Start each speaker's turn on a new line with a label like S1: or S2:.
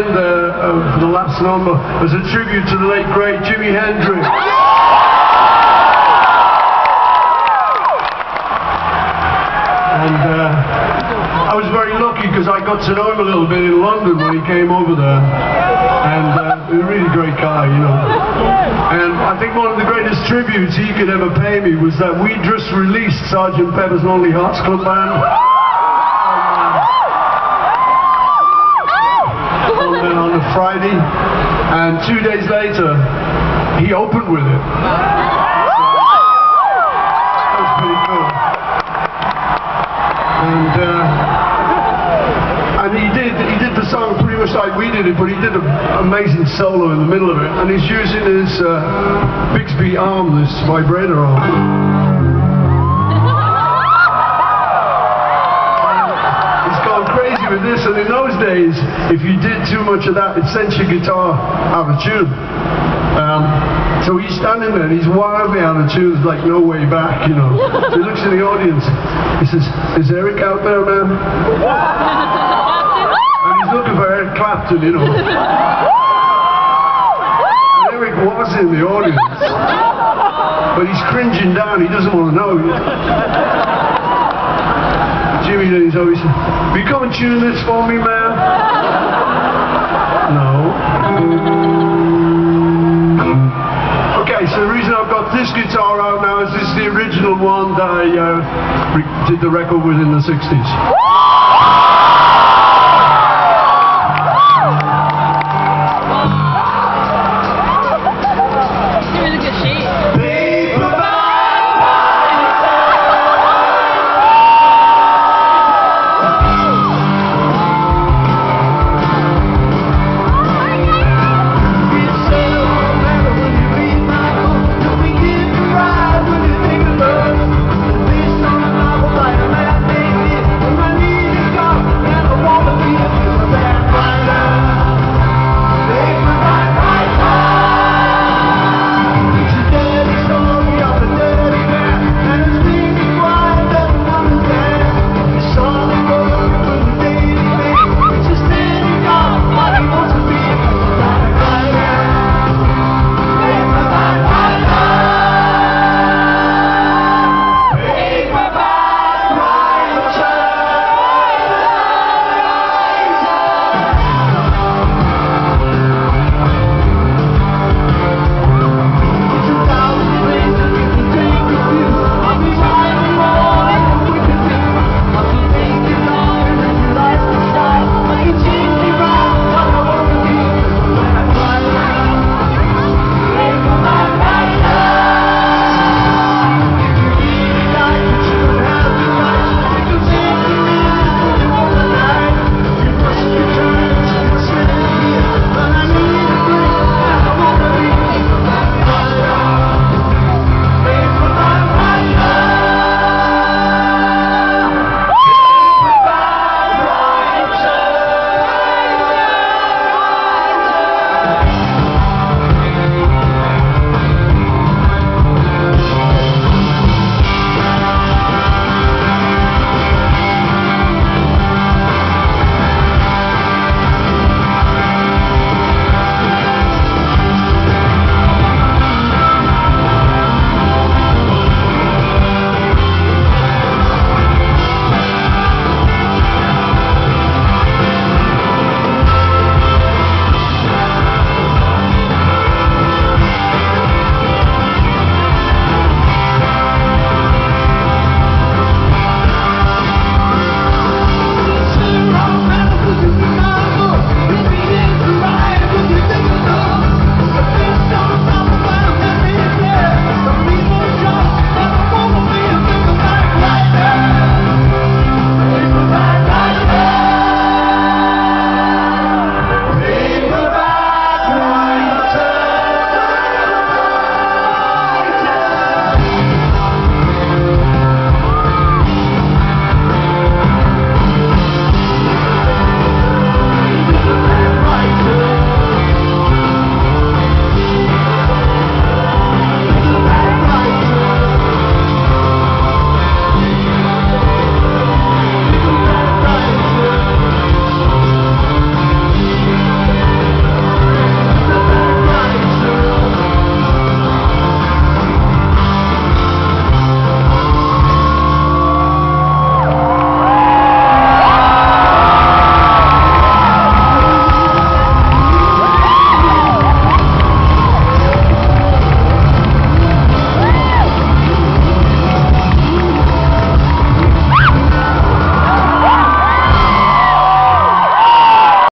S1: end uh, of the last number as a tribute to the late great Jimi Hendrix. And uh, I was very lucky because I got to know him a little bit in London when he came over there. And uh, a really great guy, you know. And I think one of the greatest tributes he could ever pay me was that we just released Sergeant Pepper's Lonely Hearts Club Band. Friday, and two days later, he opened with it. And uh, and he did he did the song pretty much like we did it, but he did an amazing solo in the middle of it, and he's using his uh, Bigsby arm, this vibrator arm. This, and in those days, if you did too much of that, it sent your guitar out of tune. Um, so he's standing there, and he's wildly out of tune, like no way back, you know. So he looks in the audience, he says, is Eric out there, man? And he's looking for Eric Clapton, you know. And Eric was in the audience, but he's cringing down, he doesn't want to know. Jimi he's always, you come and tune this for me, man? No. Okay, so the reason I've got this guitar out now is this is the original one that I uh, did the record with in the 60s.